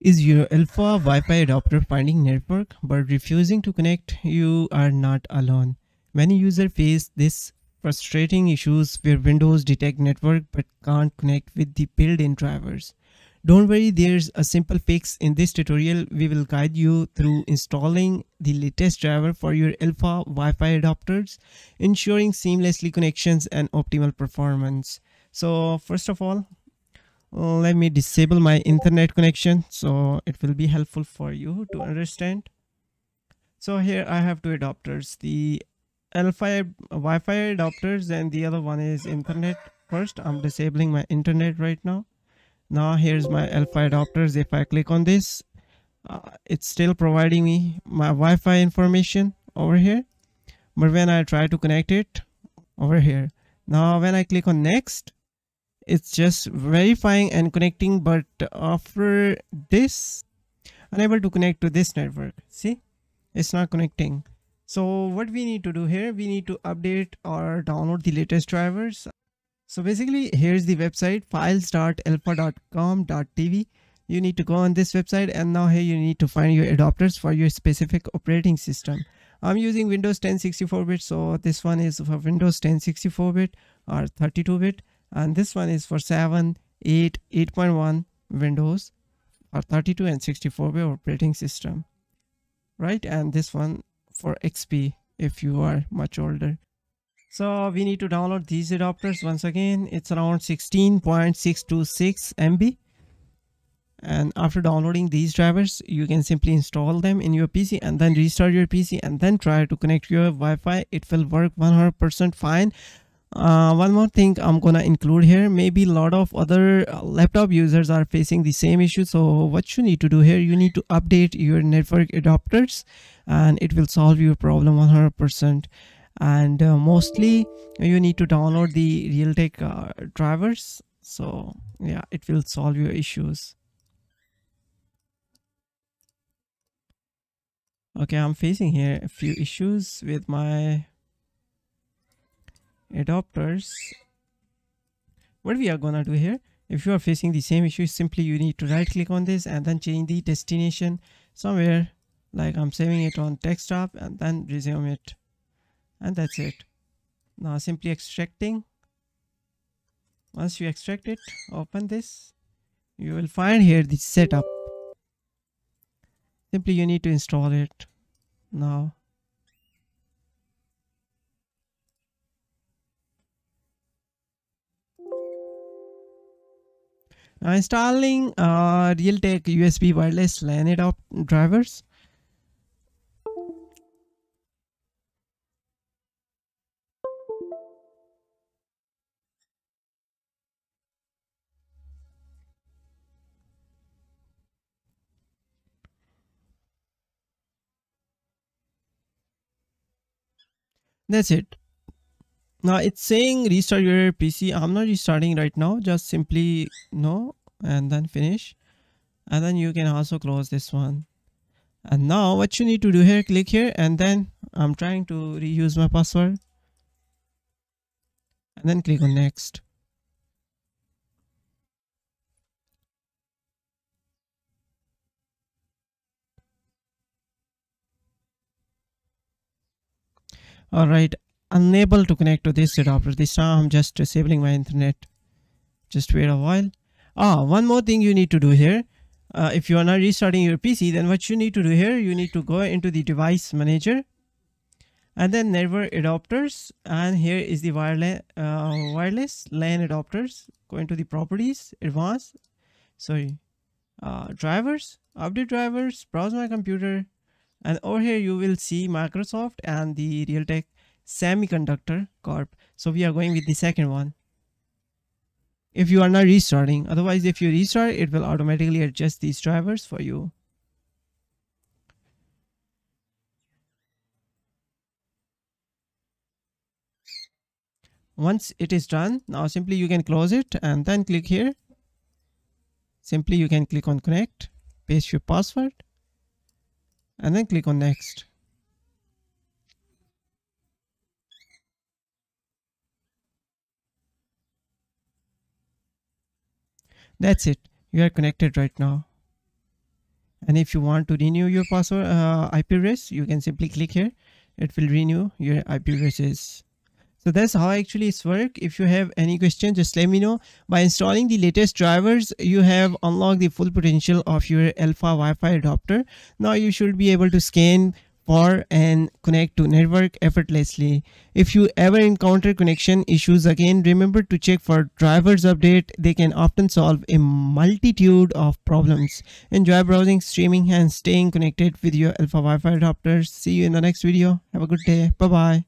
Is your Alfa Wi-Fi adapter finding network but refusing to connect? You are not alone. Many users face this frustrating issues where Windows detect network but can't connect with the built-in drivers. Don't worry, there's a simple fix. In this tutorial, we will guide you through installing the latest driver for your Alfa Wi-Fi adapters, ensuring seamlessly connections and optimal performance. So first of all, let me disable my internet connection so it will be helpful for you to understand. So here i have two adapters the Alfa wi-fi adapters and the other one is internet first. I'm disabling my internet right now. Now here's my Alfa adapters if i click on this uh, it's still providing me my wi-fi information over here. But when i try to connect it over here now when i click on next it's just verifying and connecting but after this unable to connect to this network. See? It's not connecting. So what we need to do here we need to update or download the latest drivers. So basically here's the website files.alfa.com.tw you need to go on this website and now here you need to find your adapters for your specific operating system. I'm using windows 10 64 bit so this one is for windows 10 64 bit or 32 bit and this one is for 7 8 8.1 windows or 32 and 64 bit operating system. Right? And this one for xp if you are much older. So we need to download these adapters once again. It's around 16.626 mb and after downloading these drivers you can simply install them in your pc and then restart your pc and then try to connect your wi-fi. It will work 100 percent fine uh, one more thing i'm gonna include here. Maybe a lot of other uh, laptop users are facing the same issue. So what you need to do here you need to update your network adapters and it will solve your problem 100 percent. And uh, mostly you need to download the realtek uh, drivers. So yeah it will solve your issues. Okay i'm facing here a few issues with my adapters what we are gonna do here if you are facing the same issue simply you need to right click on this and then change the destination somewhere like i'm saving it on desktop and then resume it. And that's it. Now simply extracting. Once you extract it open this you will find here the setup. Simply you need to install it. Now Now installing uh, Realtek USB wireless LAN adopt drivers. That's it now it's saying restart your pc i'm not restarting right now. Just simply no and then finish. And then you can also close this one. And now what you need to do here click here and then i'm trying to reuse my password. And then click on next. All right unable to connect to this adapter this time i'm just disabling my internet. Just wait a while. Ah one more thing you need to do here. Uh, if you are not restarting your pc then what you need to do here you need to go into the device manager and then network adapters. And here is the wireless uh, wireless LAN adapters. Go into the properties advanced. Sorry. Uh, drivers update drivers browse my computer. And over here you will see Microsoft and the Realtek semiconductor corp. So we are going with the second one. If you are not restarting otherwise if you restart it will automatically adjust these drivers for you. Once it is done now simply you can close it and then click here. Simply you can click on connect paste your password and then click on next That's it. You are connected right now. and if you want to renew your password uh, IP address you can simply click here. It will renew your IP addresses. So that's how actually it's work. If you have any question just let me know. By installing the latest drivers you have unlocked the full potential of your Alfa wi-fi adapter. Now you should be able to scan for and connect to network effortlessly. If you ever encounter connection issues again, remember to check for drivers update. They can often solve a multitude of problems. Enjoy browsing, streaming and staying connected with your Alfa Wi-Fi adapters. See you in the next video. Have a good day. Bye-bye.